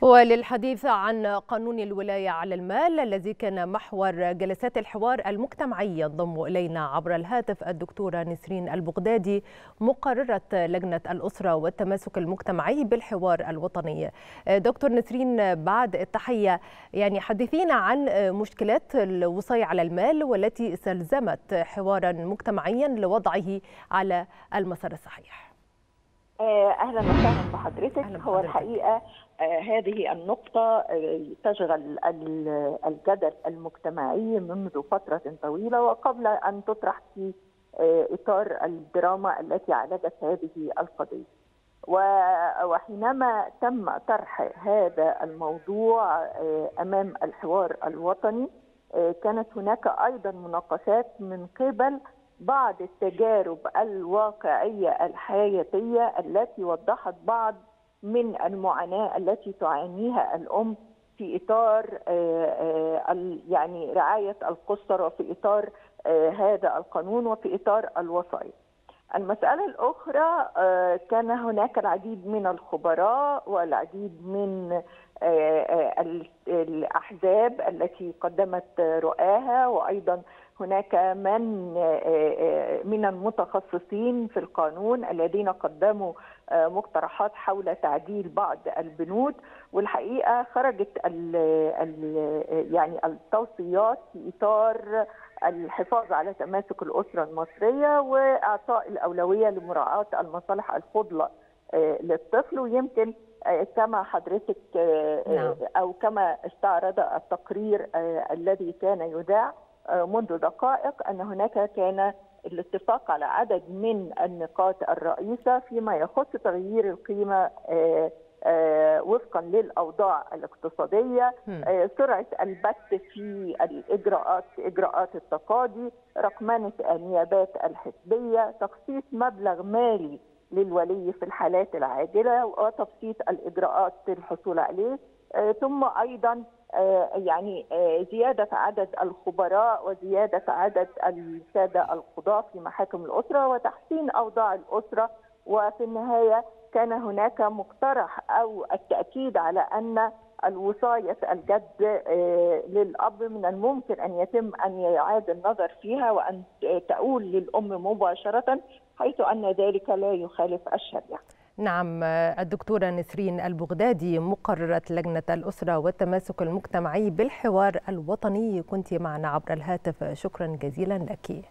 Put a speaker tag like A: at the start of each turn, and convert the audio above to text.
A: وللحديث عن قانون الولاية على المال الذي كان محور جلسات الحوار المجتمعي ينضم إلينا عبر الهاتف الدكتورة نسرين البغدادي مقررة لجنة الأسرة والتماسك المجتمعي بالحوار الوطني. دكتور نسرين بعد التحية يعني حدثينا عن مشكلات الوصاية على المال والتي استلزمت حوارا مجتمعيا لوضعه على المسار الصحيح.
B: أهلا وسهلا بحضرتك. هو الحقيقة آه هذه النقطة آه تشغل الجدل المجتمعي منذ فترة طويلة وقبل أن تطرح في آه إطار الدراما التي عالجت هذه القضية. وحينما تم طرح هذا الموضوع أمام الحوار الوطني كانت هناك أيضا مناقشات من قبل بعض التجارب الواقعية الحياتية التي وضحت بعض من المعاناة التي تعانيها الأم في إطار يعني رعاية القصر وفي إطار هذا القانون وفي إطار الوصايا. المسألة الأخرى كان هناك العديد من الخبراء والعديد من الأحزاب التي قدمت رؤاها وأيضا هناك من من المتخصصين في القانون الذين قدموا مقترحات حول تعديل بعض البنود والحقيقة خرجت ال ال يعني التوصيات في إطار الحفاظ على تماسك الأسرة المصرية وإعطاء الأولوية لمراعاة المصالح الفضلى للطفل ويمكن كما حضرتك نعم. أو كما استعرض التقرير الذي كان يذاع منذ دقائق أن هناك كان الاتفاق على عدد من النقاط الرئيسة فيما يخص تغيير القيمة وفقا للأوضاع الاقتصادية. سرعة البت في الإجراءات إجراءات التقاضي رقمنة النيابات الحزبية تخصيص مبلغ مالي للولي في الحالات العاجلة وتبسيط الإجراءات للحصول عليه. ثم أيضا يعني زيادة عدد الخبراء وزيادة عدد السادة القضاة في محاكم الأسرة وتحسين أوضاع الأسرة وفي النهاية كان هناك مقترح أو التأكيد على أن الوصاية الجد للأب من الممكن أن يتم أن يعاد النظر فيها وأن تؤول للأم مباشرة حيث أن ذلك لا يخالف الشريعة.
A: نعم الدكتورة نسرين البغدادي مقررة لجنة الأسرة والتماسك المجتمعي بالحوار الوطني. كنت معنا عبر الهاتف. شكرا جزيلا لك.